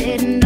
didn't